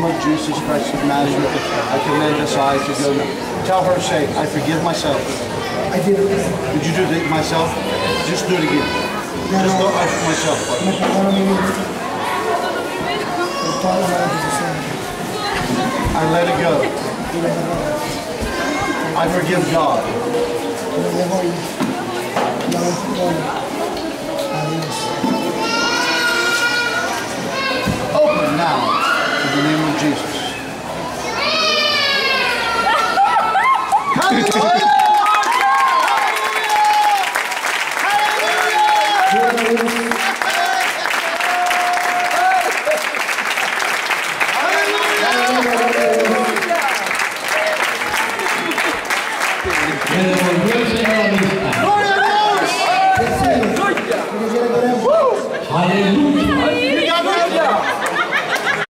of Jesus Christ of Nazareth, I command this eye to go now. Tell her, say, I forgive myself. I did it. Did you do it myself? Just do it again. Just do it myself. Me perdono mi Padre nuestro que estás I let it go. y le perdono. I forgive God. Jesus. And the